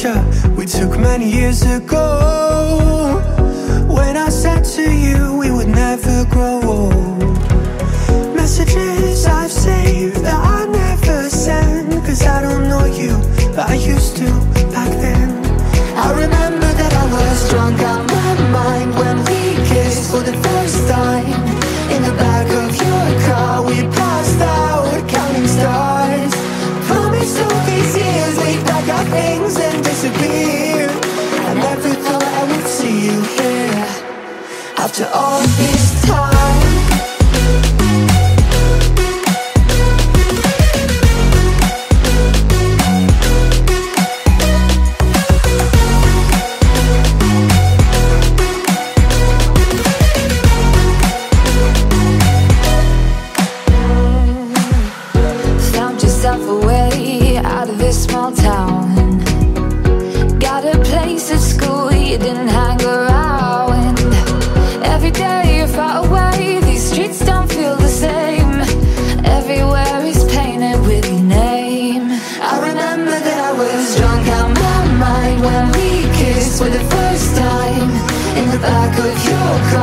picture we took many years ago. When I said to you we would never grow old. Messages I've saved that I never send. Cause I don't know you, but I used to back then. I remember that I was drunk out my mind when we kissed for the first time. Things and disappear. I never thought I would see you here after all this time. Small Far away, these streets don't feel the same. Everywhere is painted with name. I remember that I was drunk out my mind when we kissed for the first time. In the back of your car,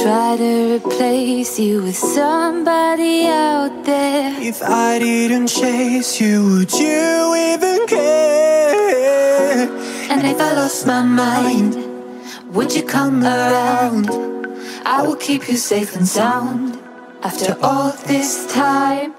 Try to replace you with somebody out there. If I didn't chase you, would you even care? And if I lost my mind, would you come around? I will keep you safe and sound after all this time.